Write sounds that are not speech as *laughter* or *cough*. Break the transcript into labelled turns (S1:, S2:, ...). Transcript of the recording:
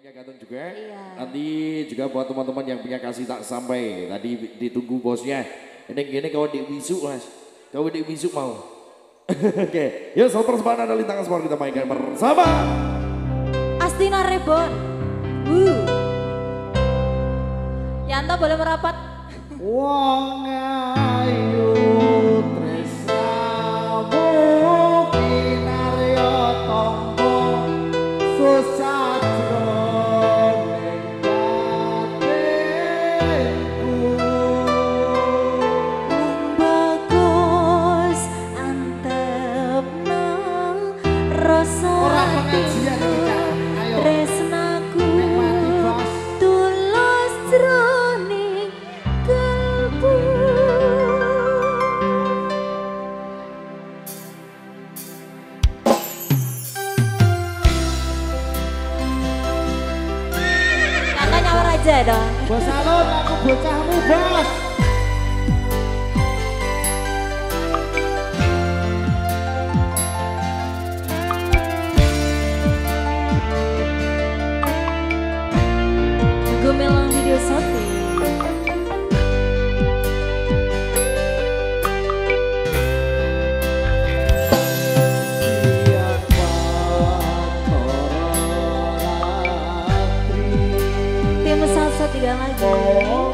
S1: punya gantung juga.
S2: Iya.
S1: Nanti juga buat teman-teman yang punya kasih tak sampai. Tadi ditunggu bosnya. Ini gini kau di wisu mas. Kau di wisu mau. *laughs* Oke, yuk soal persembahan ada lintangan sport kita mainkan bersama.
S2: Astina Rebon. Uh. Yanto boleh merapat.
S3: Wong ayu
S2: lagi